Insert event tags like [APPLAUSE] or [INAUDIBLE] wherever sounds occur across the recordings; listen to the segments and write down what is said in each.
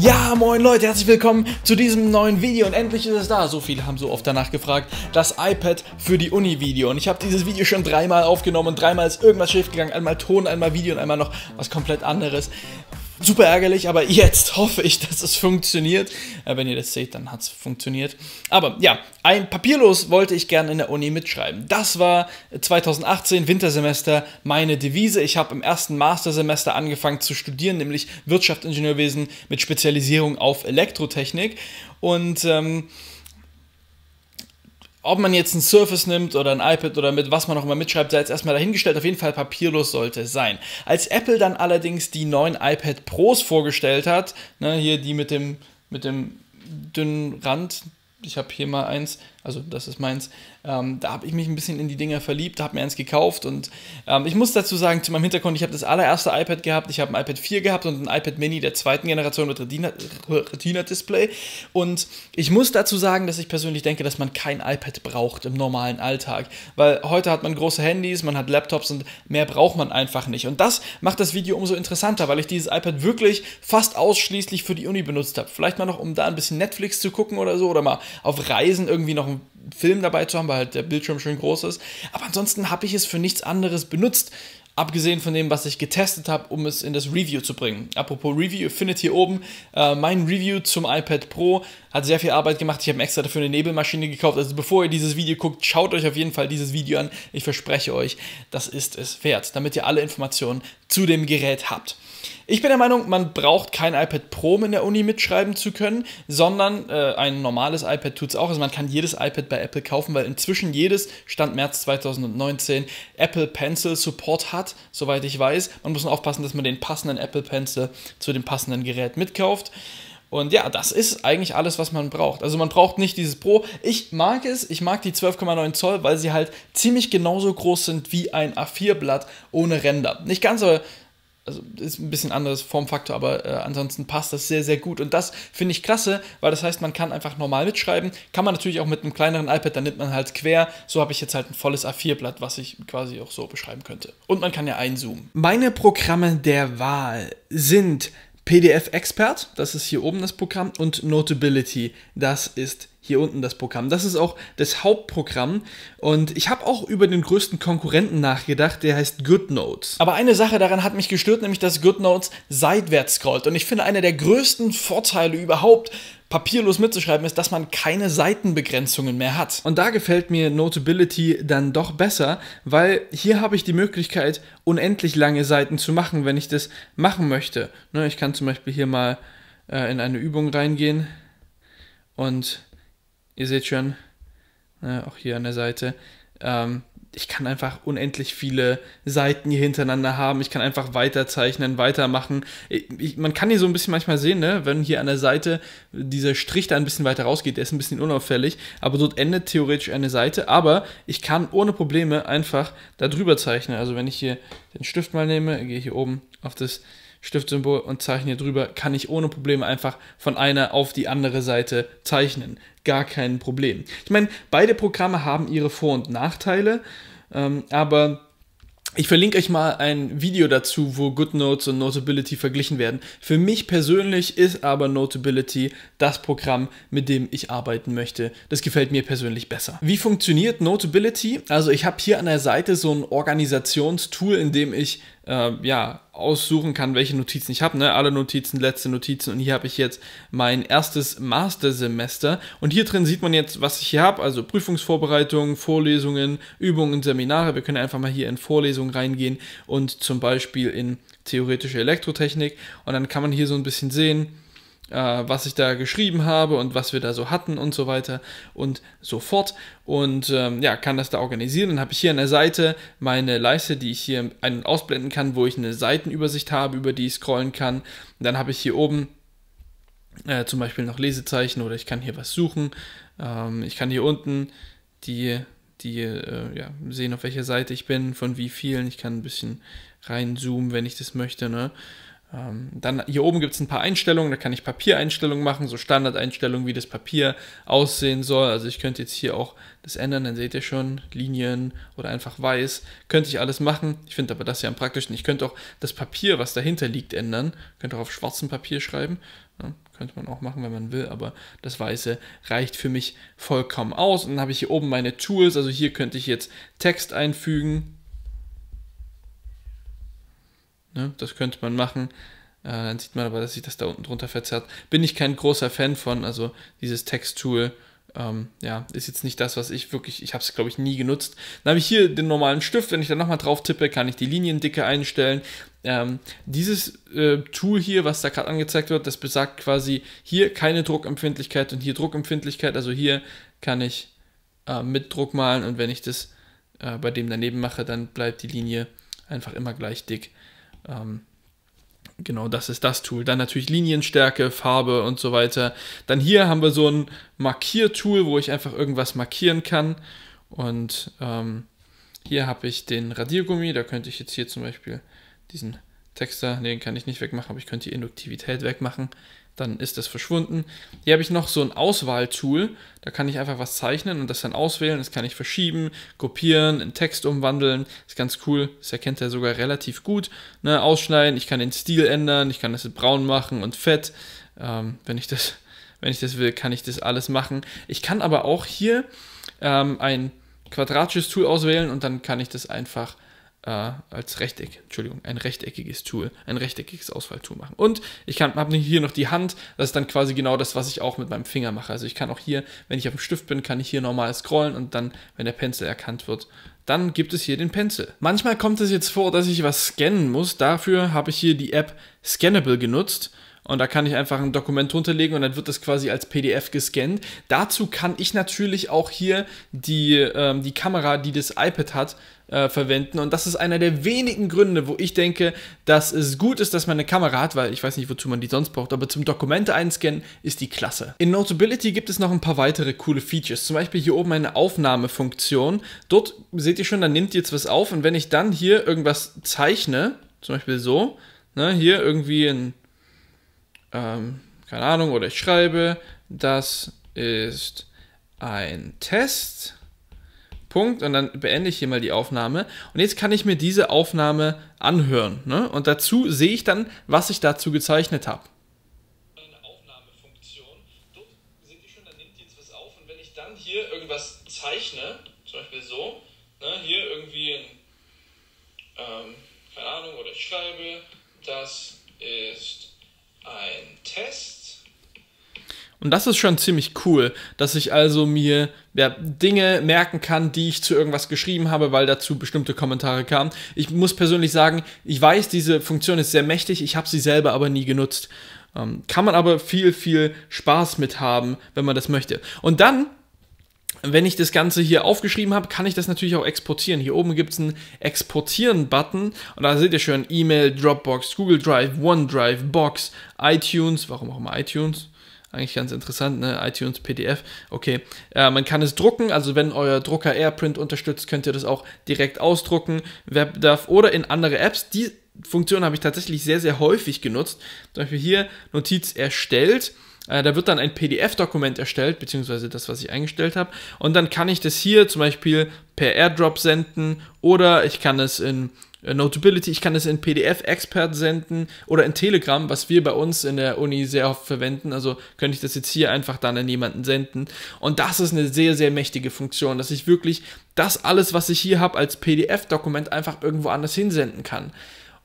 Ja, moin Leute, herzlich willkommen zu diesem neuen Video und endlich ist es da. So viele haben so oft danach gefragt, das iPad für die Uni-Video. Und ich habe dieses Video schon dreimal aufgenommen und dreimal ist irgendwas schief gegangen. Einmal Ton, einmal Video und einmal noch was komplett anderes super ärgerlich, aber jetzt [LAUGHS] hoffe ich, dass es funktioniert. Äh, wenn ihr das seht, dann hat es funktioniert. Aber ja, ein Papierlos wollte ich gerne in der Uni mitschreiben. Das war 2018 Wintersemester meine Devise. Ich habe im ersten Mastersemester angefangen zu studieren, nämlich Wirtschaftsingenieurwesen mit Spezialisierung auf Elektrotechnik. Und ähm, ob man jetzt ein Surface nimmt oder ein iPad oder mit was man auch immer mitschreibt, sei jetzt erstmal dahingestellt. Auf jeden Fall papierlos sollte es sein. Als Apple dann allerdings die neuen iPad Pros vorgestellt hat, ne, hier die mit dem, mit dem dünnen Rand, ich habe hier mal eins, also das ist meins, ähm, da habe ich mich ein bisschen in die Dinger verliebt, habe mir eins gekauft und ähm, ich muss dazu sagen, zu meinem Hintergrund, ich habe das allererste iPad gehabt, ich habe ein iPad 4 gehabt und ein iPad Mini der zweiten Generation mit Retina-Display und ich muss dazu sagen, dass ich persönlich denke, dass man kein iPad braucht im normalen Alltag, weil heute hat man große Handys, man hat Laptops und mehr braucht man einfach nicht und das macht das Video umso interessanter, weil ich dieses iPad wirklich fast ausschließlich für die Uni benutzt habe. Vielleicht mal noch, um da ein bisschen Netflix zu gucken oder so oder mal auf Reisen irgendwie noch ein Film dabei zu haben, weil halt der Bildschirm schön groß ist. Aber ansonsten habe ich es für nichts anderes benutzt. Abgesehen von dem, was ich getestet habe, um es in das Review zu bringen. Apropos Review, ihr findet hier oben äh, mein Review zum iPad Pro. Hat sehr viel Arbeit gemacht. Ich habe extra dafür eine Nebelmaschine gekauft. Also bevor ihr dieses Video guckt, schaut euch auf jeden Fall dieses Video an. Ich verspreche euch, das ist es wert, damit ihr alle Informationen zu dem Gerät habt. Ich bin der Meinung, man braucht kein iPad Pro, um in der Uni mitschreiben zu können, sondern äh, ein normales iPad tut es auch. Also man kann jedes iPad bei Apple kaufen, weil inzwischen jedes, Stand März 2019, Apple Pencil Support hat, soweit ich weiß. Man muss nur aufpassen, dass man den passenden Apple Pencil zu dem passenden Gerät mitkauft. Und ja, das ist eigentlich alles, was man braucht. Also man braucht nicht dieses Pro. Ich mag es, ich mag die 12,9 Zoll, weil sie halt ziemlich genauso groß sind wie ein A4-Blatt ohne Ränder. Nicht ganz, aber also ist ein bisschen anderes Formfaktor, aber äh, ansonsten passt das sehr, sehr gut. Und das finde ich klasse, weil das heißt, man kann einfach normal mitschreiben. Kann man natürlich auch mit einem kleineren iPad, dann nimmt man halt quer. So habe ich jetzt halt ein volles A4-Blatt, was ich quasi auch so beschreiben könnte. Und man kann ja einzoomen. Meine Programme der Wahl sind PDF Expert, das ist hier oben das Programm, und Notability, das ist hier unten das Programm. Das ist auch das Hauptprogramm und ich habe auch über den größten Konkurrenten nachgedacht, der heißt GoodNotes. Aber eine Sache daran hat mich gestört, nämlich dass GoodNotes seitwärts scrollt und ich finde einer der größten Vorteile überhaupt papierlos mitzuschreiben ist, dass man keine Seitenbegrenzungen mehr hat. Und da gefällt mir Notability dann doch besser, weil hier habe ich die Möglichkeit, unendlich lange Seiten zu machen, wenn ich das machen möchte. Ne, ich kann zum Beispiel hier mal äh, in eine Übung reingehen und ihr seht schon, äh, auch hier an der Seite, ähm, ich kann einfach unendlich viele Seiten hier hintereinander haben. Ich kann einfach weiterzeichnen, weitermachen. Ich, ich, man kann hier so ein bisschen manchmal sehen, ne, wenn hier an der Seite dieser Strich da ein bisschen weiter rausgeht, der ist ein bisschen unauffällig, aber dort endet theoretisch eine Seite. Aber ich kann ohne Probleme einfach da drüber zeichnen. Also wenn ich hier den Stift mal nehme, gehe hier oben auf das Stiftsymbol und zeichne hier drüber, kann ich ohne Probleme einfach von einer auf die andere Seite zeichnen. Gar kein Problem. Ich meine, beide Programme haben ihre Vor- und Nachteile, ähm, aber ich verlinke euch mal ein Video dazu, wo GoodNotes und Notability verglichen werden. Für mich persönlich ist aber Notability das Programm, mit dem ich arbeiten möchte. Das gefällt mir persönlich besser. Wie funktioniert Notability? Also ich habe hier an der Seite so ein Organisationstool, in dem ich äh, ja, aussuchen kann, welche Notizen ich habe. Ne? Alle Notizen, letzte Notizen. Und hier habe ich jetzt mein erstes Mastersemester. Und hier drin sieht man jetzt, was ich hier habe. Also Prüfungsvorbereitungen, Vorlesungen, Übungen, Seminare. Wir können einfach mal hier in Vorlesungen reingehen und zum Beispiel in theoretische Elektrotechnik. Und dann kann man hier so ein bisschen sehen, was ich da geschrieben habe und was wir da so hatten und so weiter und so fort. Und ähm, ja, kann das da organisieren. Dann habe ich hier an der Seite meine Leiste, die ich hier ein- und ausblenden kann, wo ich eine Seitenübersicht habe, über die ich scrollen kann. Und dann habe ich hier oben äh, zum Beispiel noch Lesezeichen oder ich kann hier was suchen. Ähm, ich kann hier unten die, die äh, ja, sehen, auf welcher Seite ich bin, von wie vielen. Ich kann ein bisschen reinzoomen, wenn ich das möchte. Ne? Ähm, dann hier oben gibt es ein paar Einstellungen, da kann ich Papiereinstellungen machen, so Standardeinstellungen, wie das Papier aussehen soll. Also ich könnte jetzt hier auch das ändern, dann seht ihr schon, Linien oder einfach weiß, könnte ich alles machen. Ich finde aber das ja am praktischen. Ich könnte auch das Papier, was dahinter liegt, ändern. Könnte auch auf schwarzem Papier schreiben. Ja, könnte man auch machen, wenn man will, aber das Weiße reicht für mich vollkommen aus. Und dann habe ich hier oben meine Tools, also hier könnte ich jetzt Text einfügen Ne? Das könnte man machen. Äh, dann sieht man aber, dass sich das da unten drunter verzerrt. Bin ich kein großer Fan von. Also dieses Texttool ähm, ja, ist jetzt nicht das, was ich wirklich, ich habe es glaube ich nie genutzt. Dann habe ich hier den normalen Stift, wenn ich dann nochmal drauf tippe, kann ich die Liniendicke einstellen. Ähm, dieses äh, Tool hier, was da gerade angezeigt wird, das besagt quasi hier keine Druckempfindlichkeit und hier Druckempfindlichkeit. Also hier kann ich äh, mit Druck malen und wenn ich das äh, bei dem daneben mache, dann bleibt die Linie einfach immer gleich dick. Ähm, genau, das ist das Tool. Dann natürlich Linienstärke, Farbe und so weiter. Dann hier haben wir so ein Markiertool, wo ich einfach irgendwas markieren kann. Und ähm, hier habe ich den Radiergummi. Da könnte ich jetzt hier zum Beispiel diesen Texter, den kann ich nicht wegmachen, aber ich könnte die Induktivität wegmachen dann ist das verschwunden. Hier habe ich noch so ein Auswahltool, da kann ich einfach was zeichnen und das dann auswählen, das kann ich verschieben, kopieren, in Text umwandeln, ist ganz cool, das erkennt er sogar relativ gut. Ne, ausschneiden, ich kann den Stil ändern, ich kann das braun machen und fett, ähm, wenn, ich das, [LAUGHS] wenn ich das will, kann ich das alles machen. Ich kann aber auch hier ähm, ein quadratisches Tool auswählen und dann kann ich das einfach äh, als Rechteck, Entschuldigung, ein rechteckiges Tool, ein rechteckiges Auswahltool machen. Und ich habe hier noch die Hand, das ist dann quasi genau das, was ich auch mit meinem Finger mache. Also ich kann auch hier, wenn ich auf dem Stift bin, kann ich hier normal scrollen und dann, wenn der Pencil erkannt wird, dann gibt es hier den Pencil. Manchmal kommt es jetzt vor, dass ich was scannen muss. Dafür habe ich hier die App Scannable genutzt. Und da kann ich einfach ein Dokument drunterlegen und dann wird das quasi als PDF gescannt. Dazu kann ich natürlich auch hier die, ähm, die Kamera, die das iPad hat, äh, verwenden. Und das ist einer der wenigen Gründe, wo ich denke, dass es gut ist, dass man eine Kamera hat, weil ich weiß nicht, wozu man die sonst braucht, aber zum Dokumente einscannen ist die klasse. In Notability gibt es noch ein paar weitere coole Features. Zum Beispiel hier oben eine Aufnahmefunktion. Dort seht ihr schon, da nimmt jetzt was auf und wenn ich dann hier irgendwas zeichne, zum Beispiel so, ne, hier irgendwie ein, ähm, keine Ahnung, oder ich schreibe, das ist ein Test Punkt und dann beende ich hier mal die Aufnahme. Und jetzt kann ich mir diese Aufnahme anhören. Ne? Und dazu sehe ich dann, was ich dazu gezeichnet habe. Eine Aufnahmefunktion. Dort seht ihr schon, da nimmt jetzt was auf. Und wenn ich dann hier irgendwas zeichne, zum Beispiel so, ne? hier irgendwie ein, ähm, keine Ahnung, oder ich schreibe, das ist ein Test und das ist schon ziemlich cool, dass ich also mir ja, Dinge merken kann, die ich zu irgendwas geschrieben habe, weil dazu bestimmte Kommentare kamen. Ich muss persönlich sagen, ich weiß, diese Funktion ist sehr mächtig, ich habe sie selber aber nie genutzt. Ähm, kann man aber viel, viel Spaß mit haben, wenn man das möchte. Und dann wenn ich das Ganze hier aufgeschrieben habe, kann ich das natürlich auch exportieren. Hier oben gibt es einen Exportieren-Button und da seht ihr schon E-Mail, Dropbox, Google Drive, OneDrive, Box, iTunes, warum auch immer iTunes, eigentlich ganz interessant, ne? iTunes PDF. Okay, äh, man kann es drucken, also wenn euer Drucker AirPrint unterstützt, könnt ihr das auch direkt ausdrucken. WebDAV oder in andere Apps. Die Funktion habe ich tatsächlich sehr, sehr häufig genutzt. Zum Beispiel hier Notiz erstellt. Äh, da wird dann ein PDF-Dokument erstellt, beziehungsweise das, was ich eingestellt habe. Und dann kann ich das hier zum Beispiel per AirDrop senden oder ich kann es in Notability, ich kann es in PDF-Expert senden oder in Telegram, was wir bei uns in der Uni sehr oft verwenden. Also könnte ich das jetzt hier einfach dann an jemanden senden. Und das ist eine sehr, sehr mächtige Funktion, dass ich wirklich das alles, was ich hier habe, als PDF-Dokument einfach irgendwo anders hinsenden kann.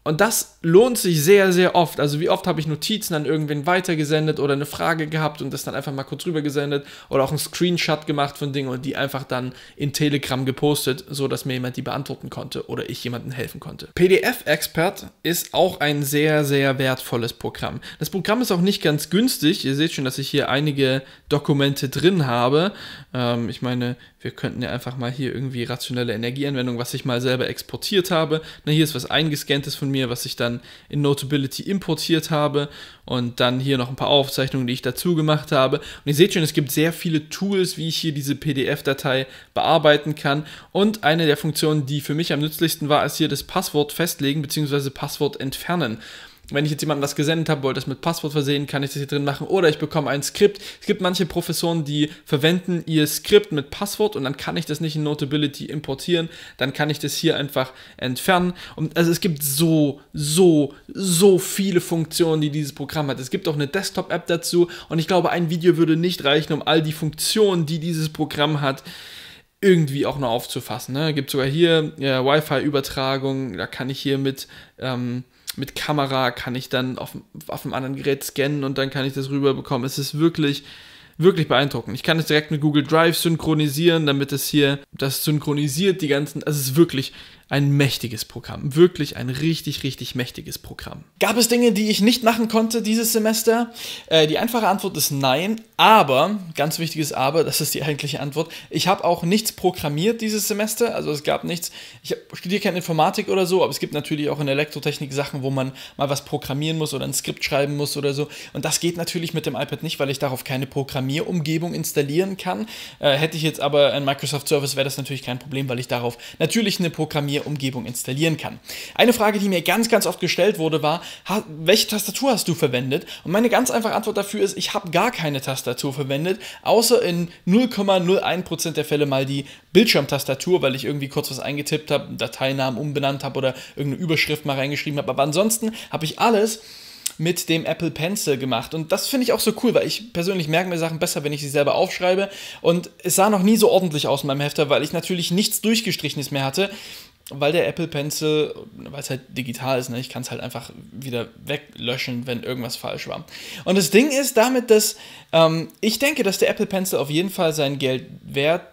Und das lohnt sich sehr, sehr oft. Also wie oft habe ich Notizen an irgendwen weitergesendet oder eine Frage gehabt und das dann einfach mal kurz rüber gesendet oder auch einen Screenshot gemacht von Dingen und die einfach dann in Telegram gepostet, so dass mir jemand die beantworten konnte oder ich jemandem helfen konnte. PDF Expert ist auch ein sehr, sehr wertvolles Programm. Das Programm ist auch nicht ganz günstig. Ihr seht schon, dass ich hier einige Dokumente drin habe. Ähm, ich meine, wir könnten ja einfach mal hier irgendwie rationelle Energieanwendung, was ich mal selber exportiert habe. Na, hier ist was eingescanntes von mir, was ich dann in Notability importiert habe und dann hier noch ein paar Aufzeichnungen, die ich dazu gemacht habe. Und ihr seht schon, es gibt sehr viele Tools, wie ich hier diese PDF-Datei bearbeiten kann. Und eine der Funktionen, die für mich am nützlichsten war, ist hier das Passwort festlegen bzw. Passwort entfernen. Wenn ich jetzt jemandem was gesendet habe, wollte das mit Passwort versehen, kann ich das hier drin machen. Oder ich bekomme ein Skript. Es gibt manche Professoren, die verwenden ihr Skript mit Passwort und dann kann ich das nicht in Notability importieren. Dann kann ich das hier einfach entfernen. Und also es gibt so, so, so viele Funktionen, die dieses Programm hat. Es gibt auch eine Desktop-App dazu und ich glaube, ein Video würde nicht reichen, um all die Funktionen, die dieses Programm hat, irgendwie auch noch aufzufassen. Ne? Gibt sogar hier ja, Wi-Fi-Übertragung, da kann ich hier mit, ähm, mit Kamera, kann ich dann auf, auf einem anderen Gerät scannen und dann kann ich das rüberbekommen. Es ist wirklich, wirklich beeindruckend. Ich kann es direkt mit Google Drive synchronisieren, damit es hier das synchronisiert, die ganzen, also es ist wirklich, ein mächtiges Programm. Wirklich ein richtig, richtig mächtiges Programm. Gab es Dinge, die ich nicht machen konnte dieses Semester? Äh, die einfache Antwort ist nein, aber, ganz wichtiges Aber, das ist die eigentliche Antwort, ich habe auch nichts programmiert dieses Semester, also es gab nichts, ich studiere keine Informatik oder so, aber es gibt natürlich auch in Elektrotechnik Sachen, wo man mal was programmieren muss oder ein Skript schreiben muss oder so und das geht natürlich mit dem iPad nicht, weil ich darauf keine Programmierumgebung installieren kann. Äh, hätte ich jetzt aber ein Microsoft Service, wäre das natürlich kein Problem, weil ich darauf natürlich eine Programmierung Umgebung installieren kann. Eine Frage, die mir ganz, ganz oft gestellt wurde, war, welche Tastatur hast du verwendet? Und meine ganz einfache Antwort dafür ist, ich habe gar keine Tastatur verwendet, außer in 0,01% der Fälle mal die Bildschirmtastatur, weil ich irgendwie kurz was eingetippt habe, Dateinamen umbenannt habe oder irgendeine Überschrift mal reingeschrieben habe. Aber ansonsten habe ich alles mit dem Apple Pencil gemacht. Und das finde ich auch so cool, weil ich persönlich merke mir Sachen besser, wenn ich sie selber aufschreibe. Und es sah noch nie so ordentlich aus in meinem Hefter, weil ich natürlich nichts durchgestrichenes mehr hatte weil der Apple Pencil, weil es halt digital ist, ne, ich kann es halt einfach wieder weglöschen, wenn irgendwas falsch war. Und das Ding ist damit, dass ähm, ich denke, dass der Apple Pencil auf jeden Fall sein Geld wert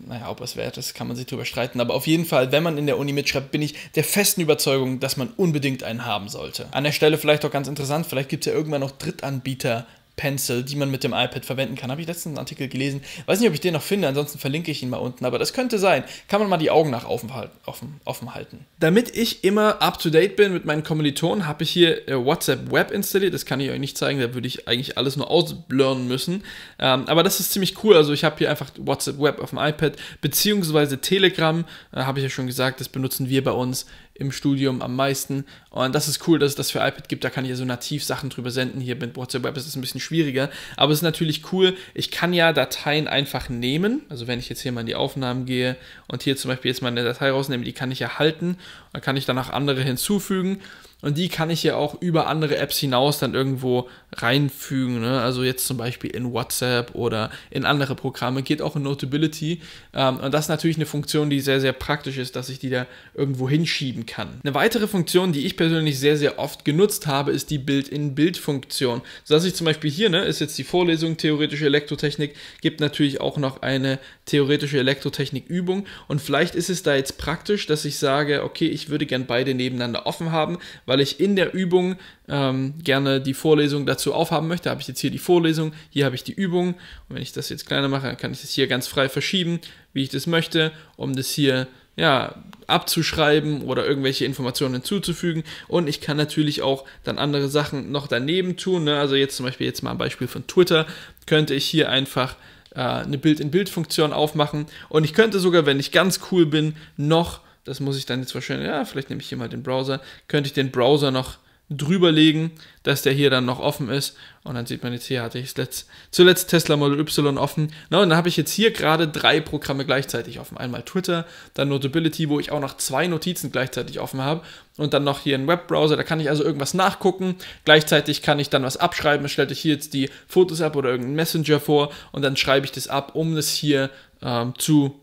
naja, ob es wert ist, kann man sich drüber streiten, aber auf jeden Fall, wenn man in der Uni mitschreibt, bin ich der festen Überzeugung, dass man unbedingt einen haben sollte. An der Stelle vielleicht auch ganz interessant, vielleicht gibt es ja irgendwann noch Drittanbieter Pencil, die man mit dem iPad verwenden kann. Habe ich letztens einen Artikel gelesen. Weiß nicht, ob ich den noch finde, ansonsten verlinke ich ihn mal unten. Aber das könnte sein. Kann man mal die Augen nach offen, offen, offen halten. Damit ich immer up to date bin mit meinen Kommilitonen, habe ich hier äh, WhatsApp Web installiert. Das kann ich euch nicht zeigen, da würde ich eigentlich alles nur ausblurren müssen. Ähm, aber das ist ziemlich cool. Also ich habe hier einfach WhatsApp Web auf dem iPad, beziehungsweise Telegram, äh, habe ich ja schon gesagt, das benutzen wir bei uns im Studium am meisten. Und das ist cool, dass es das für iPad gibt. Da kann ich ja so nativ Sachen drüber senden. Hier mit WhatsApp Web ist es ein bisschen schwieriger. Aber es ist natürlich cool. Ich kann ja Dateien einfach nehmen. Also wenn ich jetzt hier mal in die Aufnahmen gehe und hier zum Beispiel jetzt mal eine Datei rausnehme, die kann ich erhalten. Dann kann ich danach andere hinzufügen. Und die kann ich ja auch über andere Apps hinaus dann irgendwo reinfügen. Ne? Also jetzt zum Beispiel in WhatsApp oder in andere Programme, geht auch in Notability. Ähm, und das ist natürlich eine Funktion, die sehr, sehr praktisch ist, dass ich die da irgendwo hinschieben kann. Eine weitere Funktion, die ich persönlich sehr, sehr oft genutzt habe, ist die Bild-in-Bild-Funktion. Sodass ich zum Beispiel hier, ne, ist jetzt die Vorlesung theoretische Elektrotechnik, gibt natürlich auch noch eine theoretische Elektrotechnik-Übung. Und vielleicht ist es da jetzt praktisch, dass ich sage, okay, ich würde gern beide nebeneinander offen haben, weil ich in der Übung ähm, gerne die Vorlesung dazu aufhaben möchte. Habe ich jetzt hier die Vorlesung, hier habe ich die Übung. Und wenn ich das jetzt kleiner mache, kann ich das hier ganz frei verschieben, wie ich das möchte, um das hier ja, abzuschreiben oder irgendwelche Informationen hinzuzufügen. Und ich kann natürlich auch dann andere Sachen noch daneben tun. Ne? Also jetzt zum Beispiel jetzt mal ein Beispiel von Twitter, könnte ich hier einfach äh, eine Bild-in-Bild-Funktion aufmachen. Und ich könnte sogar, wenn ich ganz cool bin, noch das muss ich dann jetzt wahrscheinlich, ja, vielleicht nehme ich hier mal den Browser, könnte ich den Browser noch drüber legen, dass der hier dann noch offen ist. Und dann sieht man jetzt hier, hatte ich letzt, zuletzt Tesla Model Y offen. Na, und dann habe ich jetzt hier gerade drei Programme gleichzeitig offen. Einmal Twitter, dann Notability, wo ich auch noch zwei Notizen gleichzeitig offen habe. Und dann noch hier einen Webbrowser, da kann ich also irgendwas nachgucken. Gleichzeitig kann ich dann was abschreiben. Es stellt euch hier jetzt die Fotos ab oder irgendeinen Messenger vor. Und dann schreibe ich das ab, um das hier ähm, zu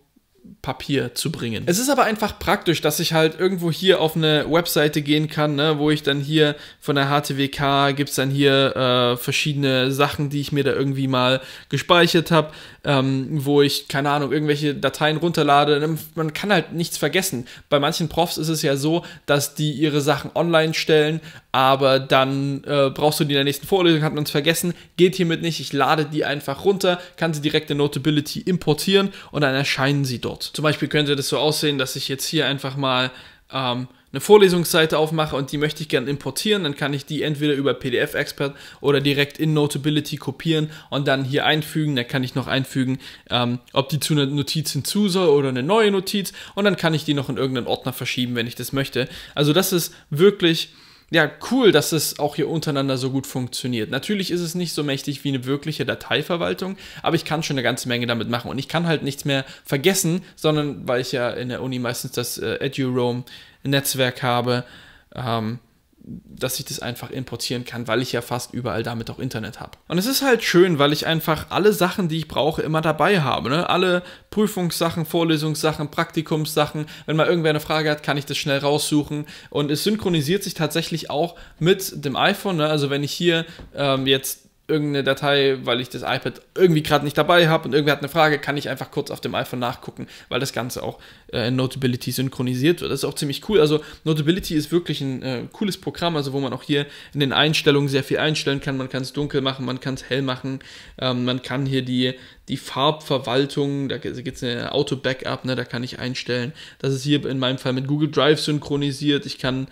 Papier zu bringen. Es ist aber einfach praktisch, dass ich halt irgendwo hier auf eine Webseite gehen kann, ne, wo ich dann hier von der HTWK gibt es dann hier äh, verschiedene Sachen, die ich mir da irgendwie mal gespeichert habe, ähm, wo ich, keine Ahnung, irgendwelche Dateien runterlade. Man kann halt nichts vergessen. Bei manchen Profs ist es ja so, dass die ihre Sachen online stellen, aber dann äh, brauchst du die in der nächsten Vorlesung, hat man es vergessen, geht hiermit nicht. Ich lade die einfach runter, kann sie direkt in Notability importieren und dann erscheinen sie dort. Zum Beispiel könnte das so aussehen, dass ich jetzt hier einfach mal ähm, eine Vorlesungsseite aufmache und die möchte ich gerne importieren, dann kann ich die entweder über PDF-Expert oder direkt in Notability kopieren und dann hier einfügen. Da kann ich noch einfügen, ähm, ob die zu einer Notiz hinzu soll oder eine neue Notiz und dann kann ich die noch in irgendeinen Ordner verschieben, wenn ich das möchte. Also das ist wirklich ja, cool, dass es auch hier untereinander so gut funktioniert. Natürlich ist es nicht so mächtig wie eine wirkliche Dateiverwaltung, aber ich kann schon eine ganze Menge damit machen. Und ich kann halt nichts mehr vergessen, sondern weil ich ja in der Uni meistens das äh, EduRoam-Netzwerk habe, ähm, dass ich das einfach importieren kann, weil ich ja fast überall damit auch Internet habe. Und es ist halt schön, weil ich einfach alle Sachen, die ich brauche, immer dabei habe. Ne? Alle Prüfungssachen, Vorlesungssachen, Praktikumssachen. Wenn mal irgendwer eine Frage hat, kann ich das schnell raussuchen. Und es synchronisiert sich tatsächlich auch mit dem iPhone. Ne? Also wenn ich hier ähm, jetzt irgendeine Datei, weil ich das iPad irgendwie gerade nicht dabei habe und irgendwer hat eine Frage, kann ich einfach kurz auf dem iPhone nachgucken, weil das Ganze auch äh, in Notability synchronisiert wird. Das ist auch ziemlich cool. Also Notability ist wirklich ein äh, cooles Programm, also wo man auch hier in den Einstellungen sehr viel einstellen kann. Man kann es dunkel machen, man kann es hell machen, ähm, man kann hier die, die Farbverwaltung, da gibt es eine Auto-Backup, ne, da kann ich einstellen. Das ist hier in meinem Fall mit Google Drive synchronisiert. Ich kann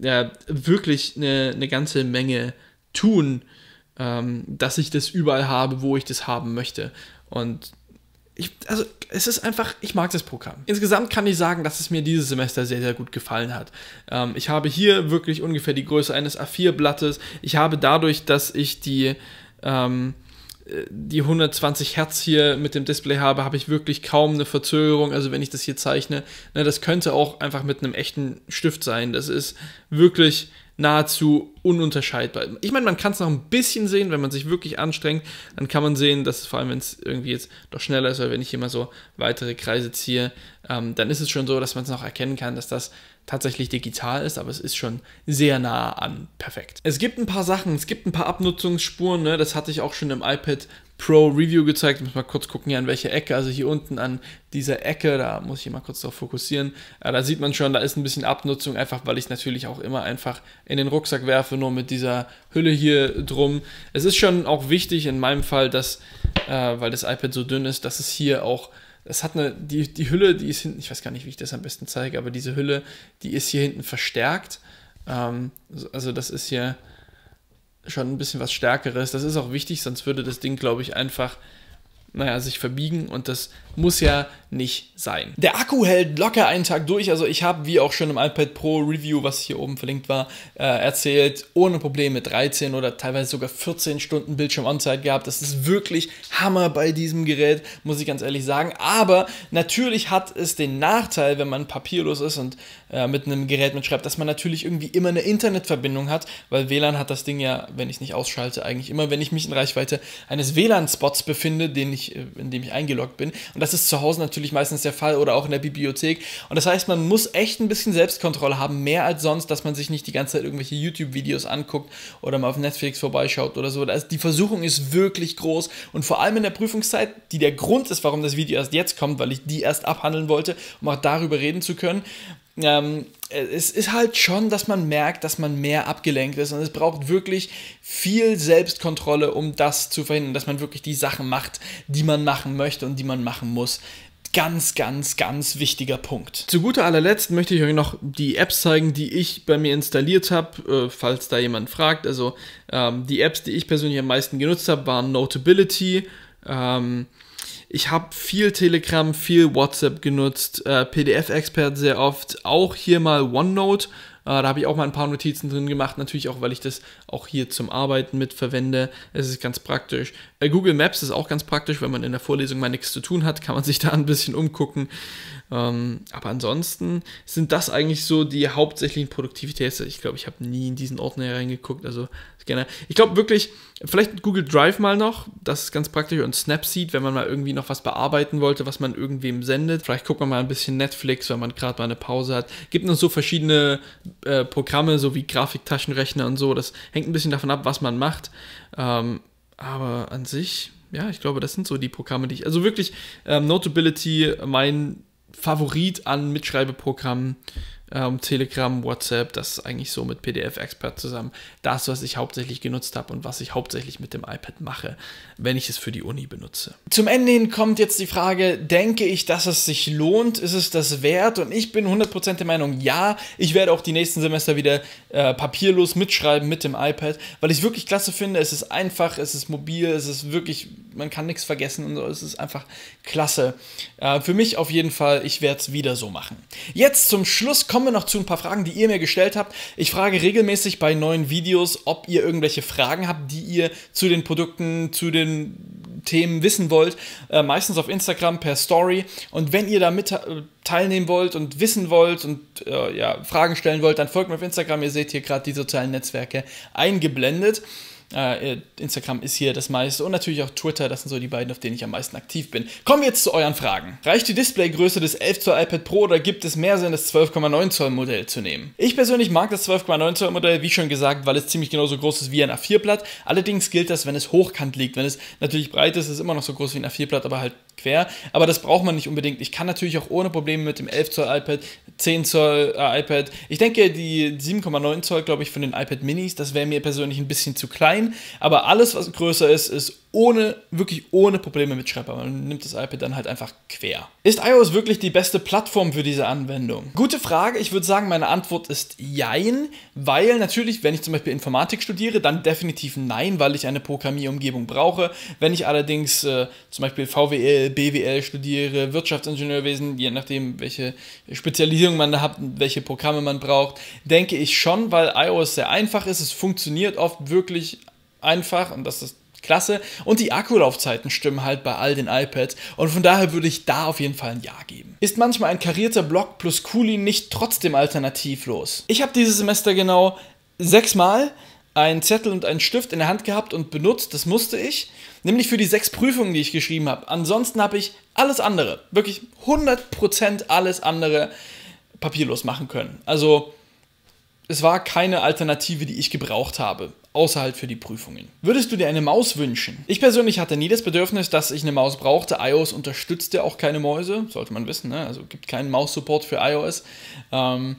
ja wirklich eine, eine ganze Menge tun ähm, dass ich das überall habe, wo ich das haben möchte. Und ich, also es ist einfach, ich mag das Programm. Insgesamt kann ich sagen, dass es mir dieses Semester sehr, sehr gut gefallen hat. Ähm, ich habe hier wirklich ungefähr die Größe eines A4-Blattes. Ich habe dadurch, dass ich die, ähm, die 120 Hertz hier mit dem Display habe, habe ich wirklich kaum eine Verzögerung. Also wenn ich das hier zeichne, ne, das könnte auch einfach mit einem echten Stift sein. Das ist wirklich nahezu ununterscheidbar. Ich meine, man kann es noch ein bisschen sehen, wenn man sich wirklich anstrengt, dann kann man sehen, dass vor allem, wenn es irgendwie jetzt doch schneller ist, weil wenn ich mal so weitere Kreise ziehe, ähm, dann ist es schon so, dass man es noch erkennen kann, dass das tatsächlich digital ist, aber es ist schon sehr nah an perfekt. Es gibt ein paar Sachen, es gibt ein paar Abnutzungsspuren, ne? das hatte ich auch schon im iPad Pro Review gezeigt. Ich muss mal kurz gucken hier an welche Ecke. Also hier unten an dieser Ecke, da muss ich mal kurz darauf fokussieren. Da sieht man schon, da ist ein bisschen Abnutzung, einfach weil ich natürlich auch immer einfach in den Rucksack werfe, nur mit dieser Hülle hier drum. Es ist schon auch wichtig in meinem Fall, dass, äh, weil das iPad so dünn ist, dass es hier auch es hat eine, die, die Hülle, die ist hinten, ich weiß gar nicht, wie ich das am besten zeige, aber diese Hülle, die ist hier hinten verstärkt. Ähm, also das ist hier, schon ein bisschen was Stärkeres. Das ist auch wichtig, sonst würde das Ding, glaube ich, einfach, naja, sich verbiegen und das muss ja nicht sein. Der Akku hält locker einen Tag durch. Also ich habe, wie auch schon im iPad Pro Review, was hier oben verlinkt war, äh, erzählt, ohne Probleme 13 oder teilweise sogar 14 Stunden Bildschirm-On-Zeit gehabt. Das ist wirklich Hammer bei diesem Gerät, muss ich ganz ehrlich sagen. Aber natürlich hat es den Nachteil, wenn man papierlos ist und äh, mit einem Gerät mitschreibt, dass man natürlich irgendwie immer eine Internetverbindung hat, weil WLAN hat das Ding ja, wenn ich nicht ausschalte, eigentlich immer, wenn ich mich in Reichweite eines WLAN-Spots befinde, den ich, äh, in dem ich eingeloggt bin. Und das ist zu Hause natürlich meistens der Fall oder auch in der Bibliothek. Und das heißt, man muss echt ein bisschen Selbstkontrolle haben, mehr als sonst, dass man sich nicht die ganze Zeit irgendwelche YouTube-Videos anguckt oder mal auf Netflix vorbeischaut oder so. Also die Versuchung ist wirklich groß und vor allem in der Prüfungszeit, die der Grund ist, warum das Video erst jetzt kommt, weil ich die erst abhandeln wollte, um auch darüber reden zu können ähm, es ist halt schon, dass man merkt, dass man mehr abgelenkt ist und es braucht wirklich viel Selbstkontrolle, um das zu verhindern, dass man wirklich die Sachen macht, die man machen möchte und die man machen muss. Ganz, ganz, ganz wichtiger Punkt. Zu guter allerletzt möchte ich euch noch die Apps zeigen, die ich bei mir installiert habe, äh, falls da jemand fragt. Also ähm, die Apps, die ich persönlich am meisten genutzt habe, waren Notability, ähm, ich habe viel Telegram, viel WhatsApp genutzt, äh, PDF-Expert sehr oft, auch hier mal OneNote. Äh, da habe ich auch mal ein paar Notizen drin gemacht, natürlich auch, weil ich das auch hier zum Arbeiten mit verwende. Es ist ganz praktisch. Äh, Google Maps ist auch ganz praktisch, wenn man in der Vorlesung mal nichts zu tun hat, kann man sich [LAUGHS] da ein bisschen umgucken. Ähm, aber ansonsten sind das eigentlich so die hauptsächlichen Produktivitäts. Ich glaube, ich habe nie in diesen Ordner reingeguckt. Also gerne. Ich glaube wirklich, vielleicht Google Drive mal noch. Das ist ganz praktisch. Und Snapseed, wenn man mal irgendwie noch was bearbeiten wollte, was man irgendwem sendet. Vielleicht guckt man mal ein bisschen Netflix, wenn man gerade mal eine Pause hat. Gibt noch so verschiedene äh, Programme, so wie Grafiktaschenrechner und so. Das hängt ein bisschen davon ab, was man macht. Ähm, aber an sich, ja, ich glaube, das sind so die Programme, die ich. Also wirklich, ähm, Notability, mein Favorit an Mitschreibeprogrammen ähm, Telegram, WhatsApp, das ist eigentlich so mit PDF-Expert zusammen das, was ich hauptsächlich genutzt habe und was ich hauptsächlich mit dem iPad mache, wenn ich es für die Uni benutze. Zum Ende hin kommt jetzt die Frage, denke ich, dass es sich lohnt? Ist es das wert? Und ich bin 100% der Meinung, ja, ich werde auch die nächsten Semester wieder äh, papierlos mitschreiben mit dem iPad, weil ich es wirklich klasse finde. Es ist einfach, es ist mobil, es ist wirklich, man kann nichts vergessen und so. Es ist einfach klasse. Äh, für mich auf jeden Fall, ich werde es wieder so machen. Jetzt zum Schluss kommt kommen wir noch zu ein paar Fragen, die ihr mir gestellt habt. Ich frage regelmäßig bei neuen Videos, ob ihr irgendwelche Fragen habt, die ihr zu den Produkten, zu den Themen wissen wollt. Äh, meistens auf Instagram per Story. Und wenn ihr da mit äh, teilnehmen wollt und wissen wollt und äh, ja, Fragen stellen wollt, dann folgt mir auf Instagram. Ihr seht hier gerade die sozialen Netzwerke eingeblendet. Äh, Instagram ist hier das meiste und natürlich auch Twitter, das sind so die beiden, auf denen ich am meisten aktiv bin. Kommen wir jetzt zu euren Fragen. Reicht die Displaygröße des 11 Zoll iPad Pro oder gibt es mehr Sinn, das 12,9 Zoll Modell zu nehmen? Ich persönlich mag das 12,9 Zoll Modell, wie schon gesagt, weil es ziemlich genauso groß ist wie ein A4-Blatt. Allerdings gilt das, wenn es hochkant liegt. Wenn es natürlich breit ist, ist es immer noch so groß wie ein A4-Blatt, aber halt quer. Aber das braucht man nicht unbedingt. Ich kann natürlich auch ohne Probleme mit dem 11 Zoll iPad, 10 Zoll äh, iPad. Ich denke, die 7,9 Zoll, glaube ich, von den iPad Minis, das wäre mir persönlich ein bisschen zu klein. Aber alles, was größer ist, ist ohne, wirklich ohne Probleme mit Schreiber. Man nimmt das iPad dann halt einfach quer. Ist iOS wirklich die beste Plattform für diese Anwendung? Gute Frage. Ich würde sagen, meine Antwort ist Jein, weil natürlich, wenn ich zum Beispiel Informatik studiere, dann definitiv Nein, weil ich eine Programmierumgebung brauche. Wenn ich allerdings äh, zum Beispiel VWL, BWL studiere, Wirtschaftsingenieurwesen, je nachdem, welche Spezialisierung man da hat, welche Programme man braucht, denke ich schon, weil iOS sehr einfach ist. Es funktioniert oft wirklich einfach und das ist klasse. Und die Akkulaufzeiten stimmen halt bei all den iPads. Und von daher würde ich da auf jeden Fall ein Ja geben. Ist manchmal ein karierter Block plus Kuli nicht trotzdem alternativlos? Ich habe dieses Semester genau sechsmal einen Zettel und einen Stift in der Hand gehabt und benutzt. Das musste ich. Nämlich für die sechs Prüfungen, die ich geschrieben habe. Ansonsten habe ich alles andere, wirklich 100% alles andere papierlos machen können. Also es war keine Alternative, die ich gebraucht habe außer halt für die Prüfungen. Würdest du dir eine Maus wünschen? Ich persönlich hatte nie das Bedürfnis, dass ich eine Maus brauchte. iOS unterstützt ja auch keine Mäuse, sollte man wissen. Ne? Also gibt keinen Maus-Support für iOS. Ähm,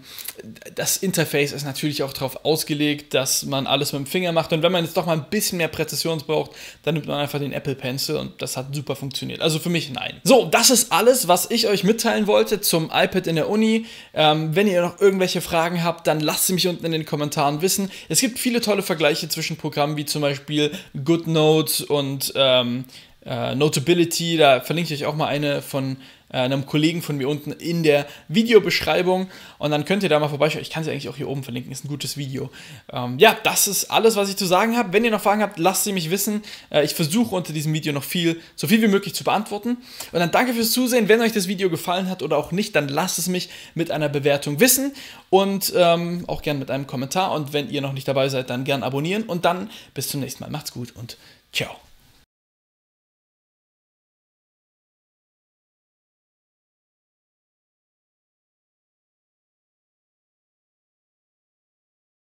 das Interface ist natürlich auch darauf ausgelegt, dass man alles mit dem Finger macht. Und wenn man jetzt doch mal ein bisschen mehr Präzision braucht, dann nimmt man einfach den Apple Pencil und das hat super funktioniert. Also für mich nein. So, das ist alles, was ich euch mitteilen wollte zum iPad in der Uni. Ähm, wenn ihr noch irgendwelche Fragen habt, dann lasst sie mich unten in den Kommentaren wissen. Es gibt viele tolle Vergleiche zwischen Programmen wie zum Beispiel GoodNotes und ähm, äh, Notability. Da verlinke ich euch auch mal eine von einem Kollegen von mir unten in der Videobeschreibung und dann könnt ihr da mal vorbeischauen. Ich kann sie eigentlich auch hier oben verlinken, ist ein gutes Video. Ähm, ja, das ist alles, was ich zu sagen habe. Wenn ihr noch Fragen habt, lasst sie mich wissen. Äh, ich versuche unter diesem Video noch viel, so viel wie möglich zu beantworten. Und dann danke fürs Zusehen. Wenn euch das Video gefallen hat oder auch nicht, dann lasst es mich mit einer Bewertung wissen und ähm, auch gern mit einem Kommentar. Und wenn ihr noch nicht dabei seid, dann gern abonnieren und dann bis zum nächsten Mal. Macht's gut und ciao.